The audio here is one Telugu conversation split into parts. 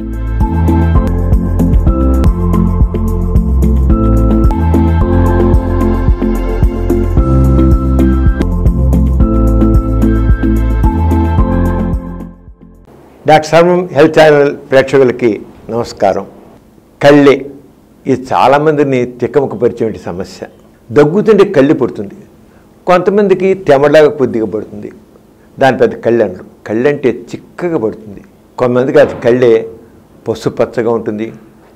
డాక్టర్ సర్వం హెల్త్ ఛానల్ ప్రేక్షకులకి నమస్కారం. కళ్ళే ఇది చాలామందిని తిక్కముఖపరిచే సమస్య. దగ్గుతుంటే కళ్ళు పుడుతుంది. కొంతమందికి తెమడలాగా కొద్దిగా పడుతుంది. దాని పెద్ద కళ్ళు అంటారు కళ్ళంటే చిక్కగా పడుతుంది. కొంతమందికి అది కళ్ళే పసుపు పచ్చగా ఉంటుంది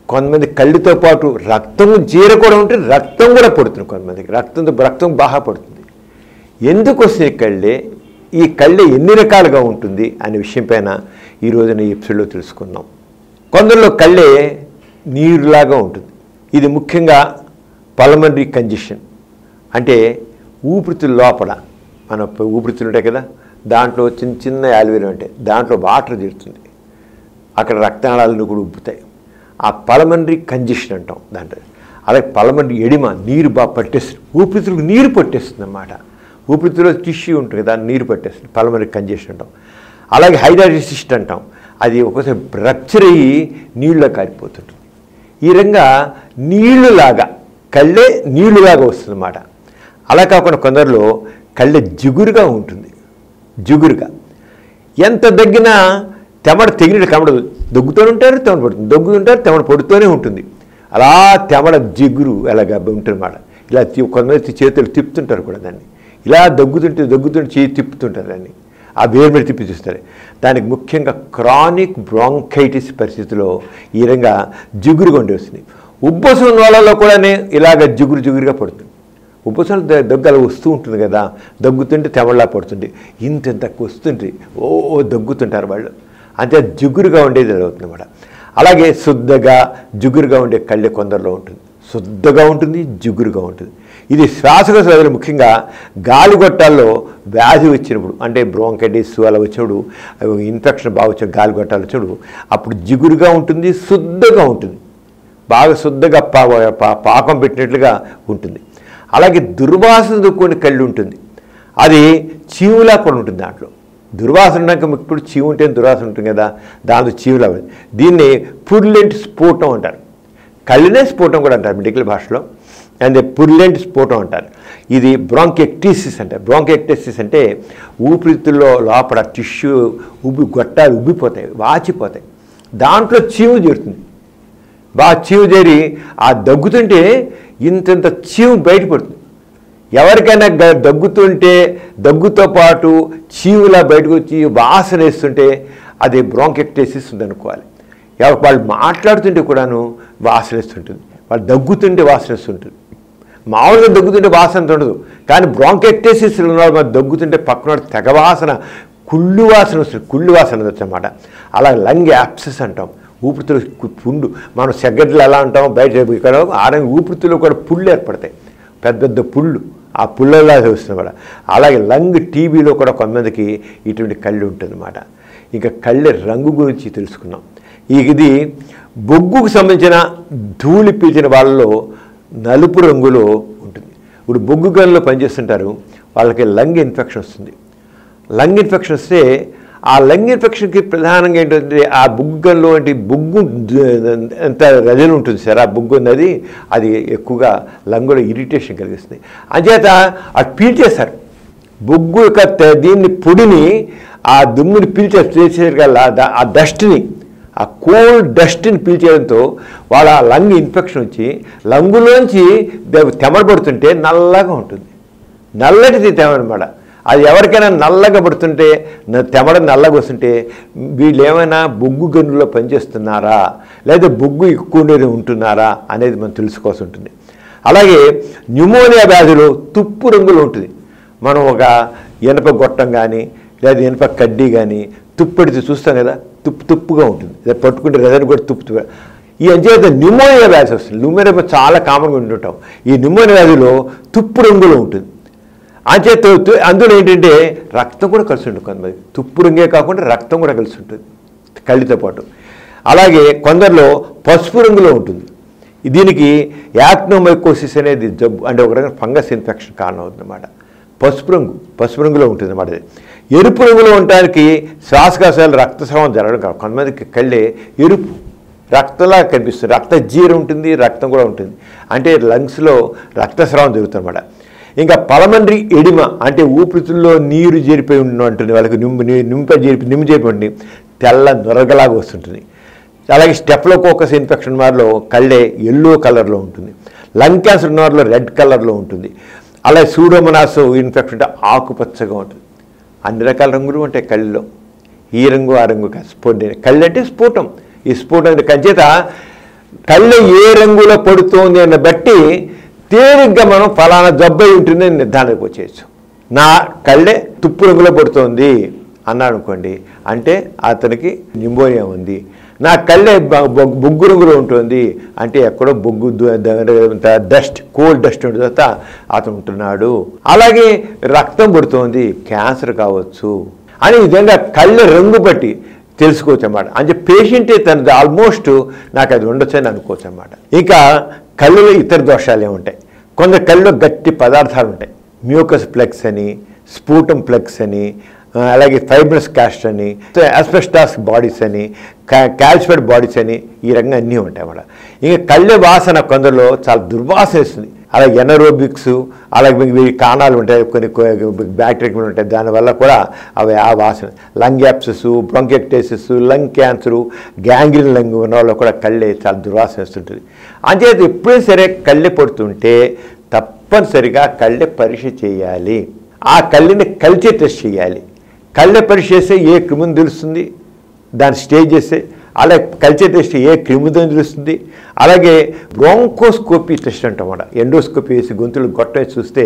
కొంతమంది కళ్ళుతో పాటు రక్తం జీర కూడా ఉంటే రక్తం కూడా పడుతుంది కొంతమందికి రక్తంతో రక్తం బాగా పడుతుంది. ఎందుకు వస్తుంది కళ్ళే? ఈ కళ్ళే ఎన్ని రకాలుగా ఉంటుంది అనే విషయం పైన ఈ రోజున ఈ ఎపిసోడ్లో తెలుసుకుందాం. కొందరిలో కళ్ళే నీరులాగా ఉంటుంది. ఇది ముఖ్యంగా పల్మనరీ కంజెషన్. అంటే ఊపిరితుల లోపల. మన ఊపిరితులు ఉంటాయి కదా దాంట్లో చిన్న చిన్న యాల్వేలు ఉంటాయి దాంట్లో వాటర్ తీరుతుంది. అక్కడ రక్తనాళాలను కూడా ఉబ్బుతాయి. ఆ పలమండ్రి కంజెషన్ అంటాం దాంట్లో. అలాగే పలమండ్రి ఎడిమ నీరు బాగా పట్టేస్తుంది. ఊపిరితిత్తులకు నీరు పట్టేస్తుంది అన్నమాట ఊపిరితిత్తులో టిష్యూ ఉంటుంది దాన్ని నీరు పట్టేస్తుంది. పలమండ్రి కంజెషన్ అంటాం. అలాగే హైడ్రాటిసిస్ట్ అంటాం. అది ఒకసారి రప్చర్ అయ్యి నీళ్ళలో కారిపోతుంటుంది ఈ విధంగా నీళ్ళులాగా కళ్ళే నీళ్ళులాగా వస్తుందన్నమాట. అలా కాకుండా కొందరిలో కళ్ళె జిగురుగా ఉంటుంది. జిగురుగా. ఎంత దగ్గినా తెమడ తెగినట్టు కమడదు దగ్గుతూనే ఉంటారు తెమడ పడుతుంది. దగ్గుతుంటారు తెమడ పడుతూనే ఉంటుంది. అలా తెమడ జిగురు అలాగా ఉంటుందన్నమాట. ఇలా కొంతమంది చేతులు తిప్పుతుంటారు కూడా దాన్ని. ఇలా దగ్గుతుంటే దగ్గుతుంటే చేయి తిప్పుతుంటారు దాన్ని. ఆ వేరు మీద తిప్పి చూస్తారు. దానికి ముఖ్యంగా క్రానిక్ బ్రాంకైటిస్ పరిస్థితిలో ఈ విధంగా జిగురుగా ఉండి వస్తుంది. ఉబ్బసం వాళ్ళలో కూడానే ఇలాగ జిగురు జిగురుగా పడుతుంది. ఉపసలు దగ్గు అలా వస్తూ ఉంటుంది కదా దగ్గుతుంటే తెమళ్ళా పడుతుంది. ఇంత ఇంత వస్తుంటే ఓ దగ్గుతుంటారు వాళ్ళు. అంతే జిగురుగా ఉండేది అవుతుంది అన్నమాట. అలాగే శుద్ధగా జిగురుగా ఉండే కళ్ళె కొందరిలో ఉంటుంది. శుద్ధగా ఉంటుంది జిగురుగా ఉంటుంది. ఇది శ్వాసకోశ వ్యాధులు ముఖ్యంగా గాలిగొట్టాల్లో వ్యాధి వచ్చినప్పుడు అంటే బ్రోంకైటిస్ అలా వచ్చినప్పుడు ఇన్ఫెక్షన్ బాగా వచ్చే గాలిగొట్టాలు వచ్చినప్పుడు అప్పుడు జిగురుగా ఉంటుంది శుద్ధగా ఉంటుంది. బాగా శుద్ధగా పా- పాకం పెట్టినట్లుగా ఉంటుంది. అలాగే దుర్వాసన దుక్కుని కళ్ళు ఉంటుంది. అది చీవులా కూడా ఉంటుంది దాంట్లో. దుర్వాసన ఉన్నాక ఇప్పుడు చీవు ఉంటే దుర్వాసన ఉంటుంది కదా దాంతో చీవులు ఉంటుంది. దీన్ని పుర్లెంట్ స్ఫోటం అంటారు. కళ్ళనే స్ఫోటం కూడా అంటారు మెడికల్ భాషలో. అండ్ పుర్లెంట్ స్ఫోటం అంటారు. ఇది బ్రాంకెక్టిసిస్ అంటారు బ్రాంకెక్టిసిస్ అంటే ఊపిరితిత్తుల్లో లోపల టిష్యూ ఉబ్బి గొట్టాలు ఉబ్బిపోతాయి వాచిపోతాయి. దాంట్లో చీము చేరుతుంది. బాగా చీవు చేరి ఆ దగ్గుతుంటే ఇంతంత చీవు బయటపడుతుంది. ఎవరికైనా దగ్గుతుంటే దగ్గుతో పాటు చీవులా బయటకు వచ్చి వాసన వేస్తుంటే అది బ్రాంకెక్టేసిస్ ఉందనుకోవాలి. ఎవరు వాళ్ళు మాట్లాడుతుంటే కూడాను వాసన వేస్తుంటుంది. వాళ్ళు దగ్గుతుంటే వాసన వేస్తుంటుంది. మామూలుగా దగ్గుతుంటే వాసన ఉండదు. కానీ బ్రాంకెక్టేసిస్ ఉన్నవాడు మరి దగ్గుతుంటే పక్కన తెగ వాసన కుళ్ళు వాసన వస్తుంది. కుళ్ళు వాసన వచ్చి అలా లంగ్ యాప్సెస్ అంటాం. ఊపిరితిత్తులు పుండు. మనం సెగడ్లు ఎలా అంటాం బయట ఇక్కడ ఆరంగి కూడా పుళ్ళు ఏర్పడతాయి. పెద్ద పెద్ద పుళ్ళు. ఆ పుల్లలా వస్తుంది కూడా. అలాగే లంగ్ టీబీలో కూడా కొంతమందికి ఇటువంటి కళ్ళు ఉంటుందన్నమాట. ఇంకా కళ్ళ రంగు గురించి తెలుసుకున్నాం ఇది బొగ్గుకు సంబంధించిన ధూళి పీల్చిన వాళ్ళలో నలుపు రంగులో ఉంటుంది. ఇప్పుడు బొగ్గు గన్లో పనిచేస్తుంటారు. వాళ్ళకి లంగ్ ఇన్ఫెక్షన్ వస్తుంది. లంగ్ ఇన్ఫెక్షన్ వస్తే ఆ లంగ్ ఇన్ఫెక్షన్కి ప్రధానంగా ఏంటంటే ఆ బుగ్గల్లో అంటే బొగ్గు ఎంత రజలు ఉంటుంది సార్? ఆ బొగ్గు ఉన్నది అది ఎక్కువగా లంగులో ఇరిటేషన్ కలిగిస్తుంది. అంచేత అది పీల్చేస్తారు. బొగ్గు యొక్క దీన్ని పొడిని ఆ దుమ్ముని పీల్చే చేసేకల్లా ఆ డస్ట్ని ఆ కోల్డ్ డస్ట్ని పీల్చేయడంతో వాళ్ళ ఆ లంగ్ ఇన్ఫెక్షన్ వచ్చి లంగులోంచి తెమరబడుతుంటే నల్లగా ఉంటుంది. నల్లటిది తెమడమాట అది ఎవరికైనా నల్లగా పడుతుంటే తెమడ నల్లగా వస్తుంటే వీళ్ళు ఏమైనా బొగ్గు గనుల్లో పనిచేస్తున్నారా? లేదా బొగ్గు ఎక్కువనే ఉంటున్నారా? అనేది మనం తెలుసుకోవాల్సి ఉంటుంది. అలాగే న్యూమోనియా వ్యాధిలో తుప్పు రంగులో ఉంటుంది. మనం ఒక ఇనప గొట్టం కానీ లేదా ఇనప కడ్డీ కానీ తుప్పెడితే చూస్తాం కదా తుప్పు తుప్పుగా ఉంటుంది. లేదా పట్టుకుంటే రెదని కూడా తుప్పు తుప్పు. ఈ అంచేత న్యూమోనియా వ్యాధి వస్తుంది. న్యూమోనియా చాలా కామన్గా ఉంటుంటాం. ఈ న్యూమోనియా వ్యాధిలో తుప్పు రంగులో ఉంటుంది. అంచేత అందులో ఏంటంటే రక్తం కూడా కలిసి ఉంటుంది కొంతమంది. తుప్పు రంగే కాకుండా రక్తం కూడా కలిసి ఉంటుంది కళ్ళితో పాటు. అలాగే కొందరిలో పసుపు రంగులో ఉంటుంది. దీనికి యాక్నోమైకోసిస్ అనేది జబ్బు అంటే ఒక రకమైన ఫంగస్ ఇన్ఫెక్షన్ కారణం అవుతుందన్నమాట పసుపు రంగు పసుపు రంగులో ఉంటుంది అన్నమాట ఇది ఎరుపు రంగులో ఉండటానికి శ్వాసకాశాలు రక్తస్రావం జరగడం కాదు కొంతమందికి కళ్ళే ఎరుపు రక్తంలా కనిపిస్తుంది. రక్త జీరు ఉంటుంది రక్తం కూడా ఉంటుంది. అంటే లంగ్స్లో రక్తస్రావం జరుగుతుందన్నమాట. ఇంకా పలమండ్రి ఎడిమ అంటే ఊపిరితుల్లో నీరు చేరిపోయి ఉంటుంది వాళ్ళకి నింపు నింప చేరిపి నిమ్ము జరిపండి తెల్ల నొరగలాగా వస్తుంటుంది. అలాగే స్టెఫ్లోకోకస్ ఇన్ఫెక్షన్ వారిలో కళ్ళే ఎల్లో కలర్లో ఉంటుంది. లంగ్ క్యాన్సర్ ఉన్న వారిలో రెడ్ కలర్లో ఉంటుంది. అలాగే సూడోమనాస్ ఇన్ఫెక్షన్ అంటే ఆకుపచ్చగా ఉంటుంది. అన్ని రకాల రంగులు ఉంటాయి కళ్ళలో. ఈ రంగు ఆ రంగు కాదు కళ్ళు అంటే. స్ఫోటం ఈ స్ఫోటం అంటే కంచేత కళ్ళు ఏ రంగులో పడుతోంది అన్న బట్టి తేలిగ్గా మనం ఫలానా జబ్బై ఉంటుందని నిర్ధారణకు వచ్చేయచ్చు. నా కళ్ళే తుప్పు రంగులో పడుతోంది అన్నాడు అనుకోండి. అంటే అతనికి నింబోనియా ఉంది. నా కళ్ళే బొగ్- బొగ్గు రంగులో ఉంటుంది. అంటే ఎక్కడో బొగ్గు డస్ట్ కోల్డ్ డస్ట్ ఉంటుంది తర్వాత అతను ఉంటున్నాడు. అలాగే రక్తం పుడుతోంది. క్యాన్సర్ కావచ్చు. అని విధంగా కళ్ళ రంగు బట్టి తెలుసుకోవచ్చు అన్నమాట అంటే పేషెంటే తనది ఆల్మోస్ట్ నాకు అది ఉండొచ్చు అని అనుకోవచ్చు అన్నమాట ఇంకా కళ్ళులో ఇతర దోషాలు ఏముంటాయి కొందరు కళ్ళలో గట్టి పదార్థాలు ఉంటాయి. మ్యూకస్ ప్లెక్స్ అని స్పూటం ప్లెక్స్ అని అలాగే ఫైబ్రస్ క్యాస్ట్ అని అస్పెస్టాస్ బాడీస్ అని క్యాల్సిఫైడ్ బాడీస్ అని ఈ రకంగా అన్నీ ఉంటాయి అన్నమాట. ఇంకా కళ్ళ వాసన కొందరిలో చాలా దుర్వాసన ఇస్తుంది అలాగే ఎనరోబిక్స్ అలాగే కాణాలు ఉంటాయి కొన్ని బ్యాక్టీరియా ఉంటాయి. దానివల్ల కూడా అవి ఆ వాసన lung abscess bronchiectasis lung cancer gangrene lung ఉన్న వాళ్ళు కూడా కళ్ళే చాలా దుర్వాసన వస్తుంటుంది. అంచేత ఎప్పుడైనా సరే కళ్ళె పడుతుంటే తప్పనిసరిగా కళ్ళె పరీక్ష చేయాలి. ఆ కళ్ళని కల్చర్ టెస్ట్ చేయాలి. కళ్ళె పరీక్ష చేస్తే ఏ క్రిమిని తెలుస్తుంది? దాని స్టేజ్ చేస్తే అలాగే కల్చర్ టెస్ట్ ఏ క్రిమిదని తెలుస్తుంది అలాగే బ్రోంకోస్కోపీ టెస్ట్ అంటమాట ఎండోస్కోపీ వేసి గొంతులు గొట్ట వేసి చూస్తే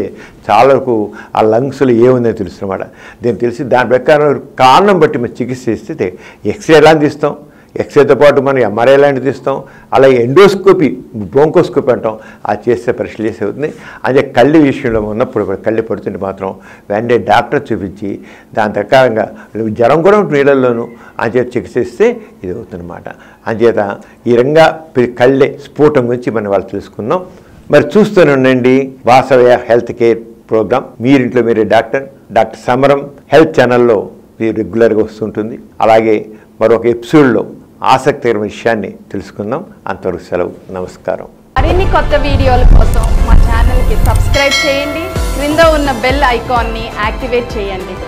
చాలా వరకు ఆ లంగ్స్లో ఏముందని తెలుస్తున్నమాట దీన్ని తెలిసి దాని ప్రకారం కారణం బట్టి మనం చికిత్స చేస్తే ఎక్స్రే ఎలా తీస్తాం ఎక్స్రేతో పాటు మనం ఎంఆర్ఐ లాంటిది తీస్తాం అలాగే ఎండోస్కోపీ బ్రోంకోస్కోపీ అంటాం. అది చేస్తే పరీక్షలు చేసే అవుతుంది. అదే కళ్ళు విషయంలో ఉన్నప్పుడు కళ్ళు పడుతుంటే మాత్రం వెంటనే డాక్టర్ చూపించి దాని ప్రకారంగా జ్వరం కూడా నీళ్ళల్లోనూ. అంచేత చికిత్సిస్తే ఇది అవుతుందన్నమాట. అంచేత ఈ రంగా కళ్ళే స్ఫోటం గురించి మనం వాళ్ళు తెలుసుకుందాం. మరి చూస్తూనే ఉండండి. వాసవయ హెల్త్ కేర్ ప్రోగ్రామ్. మీరింట్లో మీరే డాక్టర్. డాక్టర్ సమరం హెల్త్ ఛానల్లో రెగ్యులర్గా వస్తుంటుంది. అలాగే మరొక ఎపిసోడ్లో ఆసక్తికరమైన విషయాన్ని తెలుసుకుందాం. అంతవరకు సెలవు. నమస్కారం. మరిన్ని కొత్త వీడియోల కోసం మా ఛానల్కి సబ్స్క్రైబ్ చేయండి. క్రింద ఉన్న బెల్ ఐకాన్ని యాక్టివేట్ చేయండి.